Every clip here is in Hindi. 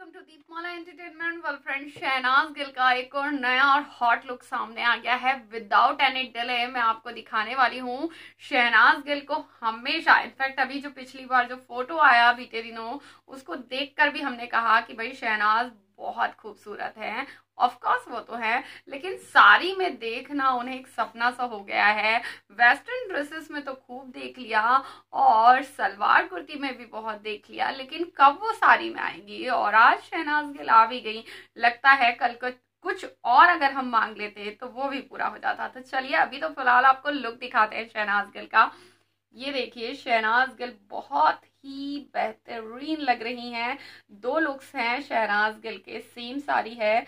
Welcome to Deepmala entertainment well friend Shehnaaz Gill का एक और नया और हॉट लुक सामने आ गया है. विदाउट एनी डिले मैं आपको दिखाने वाली हूँ शहनाज गिल को हमेशा. इनफैक्ट अभी जो पिछली बार जो फ़ोटो आया बीते दिनों, उसको देखकर भी हमने कहा कि भाई शहनाज बहुत खूबसूरत है। ऑफ़ कोर्स वो तो है, लेकिन साड़ी में देखना उन्हें एक सपना सा हो गया है। वेस्टर्न ड्रेसेस में तो खूब देख लिया और सलवार कुर्ती में भी बहुत देख लिया, लेकिन कब वो साड़ी में आएँगी? और आज शहनाज गिल आ भी गई। लगता है कल को कुछ और अगर हम मांग लेते तो वो भी पूरा हो जाता। तो चलिए अभी तो फ़िलहाल आपको लुक दिखाते हैं शहनाज गिल का। ये देखिए, शहनाज गिल बहुत ही बेहतरीन लग रही हैं। दो लुक्स हैं शहनाज गिल के। सेम साड़ी है।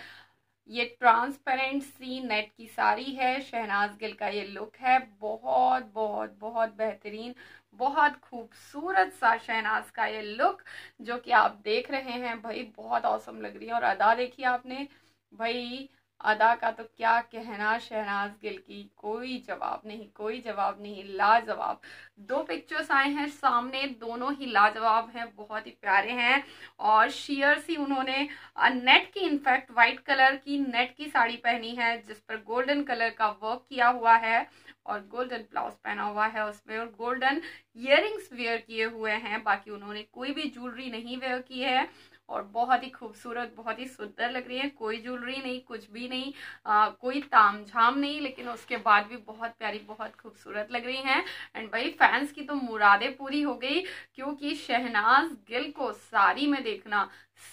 ये ट्रांसपेरेंट सी नेट की साड़ी है। शहनाज गिल का ये लुक है। बहुत बहुत बहुत बेहतरीन, बहुत खूबसूरत सा शहनाज का ये लुक जो कि आप देख रहे हैं। भाई, बहुत औसम लग रही है। और अदा देखी आपने? भाई अदा का तो क्या कहना शहनाज गिल की? कोई जवाब नहीं, कोई जवाब नहीं, लाजवाब। दो पिक्चर्स आए हैं सामने, दोनों ही लाजवाब हैं, बहुत ही प्यारे हैं। और शियर सी उन्होंने नेट की इनफैक्ट वाइट कलर की नेट की साड़ी पहनी है, जिस पर गोल्डन कलर का वर्क किया हुआ है। और गोल्डन ब्लाउज पहना हुआ है उसमें, और गोल्डन इयर वेयर किए हुए हैं। बाकी उन्होंने कोई भी ज्वेलरी नहीं वेयर की है। और बहुत ही खूबसूरत बहुत ही सुंदर लग रही है। कोई ज्वेलरी नहीं कुछ भी नहीं आ, कोई ताम झाम नहीं लेकिन उसके बाद भी बहुत प्यारी बहुत खूबसूरत लग रही हैं। एंड भाई फैंस की तो मुरादें पूरी हो गई क्योंकि शहनाज गिल को साड़ी में देखना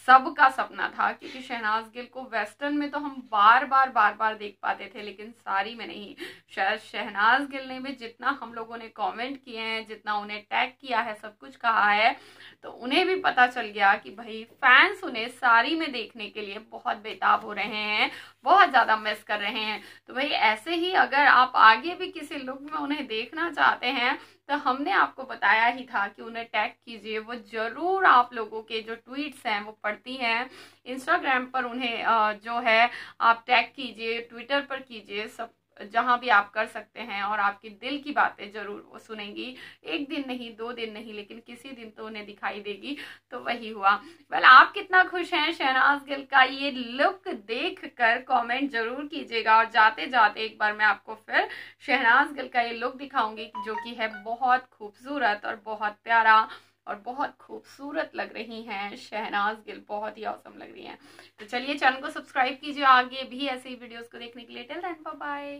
सबका सपना था क्योंकि शहनाज गिल को वेस्टर्न में तो हम बार बार बार बार देख पाते थे लेकिन साड़ी में नहीं। शायद शहनाज गिल ने भी जितना हम लोगों ने कमेंट किए हैं जितना उन्हें टैग किया है सब कुछ कहा है तो उन्हें भी पता चल गया कि भाई फैंस उन्हें साड़ी में देखने के लिए बहुत बेताब हो रहे हैं, बहुत ज़्यादा मिस कर रहे हैं। तो भाई ऐसे ही अगर आप आगे भी किसी लुक में उन्हें देखना चाहते हैं तो हमने आपको बताया ही था कि उन्हें टैग कीजिए। वो ज़रूर आप लोगों के जो ट्वीट्स हैं, वो पढ़ती हैं। इंस्टाग्राम पर उन्हें जो है, आप टैग कीजिए ट्विटर पर कीजिए, सब जहाँ भी आप कर सकते हैं और आपकी दिल की बातें ज़रूर वो सुनेंगी। एक दिन नहीं, दो दिन नहीं, लेकिन किसी दिन तो उन्हें दिखाई देगी तो वही हुआ। वेल आप कितना खुश हैं शहनाज गिल का ये लुक देख कर कॉमेंट ज़रूर कीजिएगा और जाते जाते एक बार मैं आपको फिर शहनाज गिल का ये लुक दिखाऊँगी, जो कि है बहुत खूबसूरत और बहुत प्यारा और बहुत खूबसूरत लग रही हैं। शहनाज गिल बहुत ही औसम लग रही हैं। तो चलिए चैनल को सब्सक्राइब कीजिए आगे भी ऐसे ही वीडियोस को देखने के लिए। Till then bye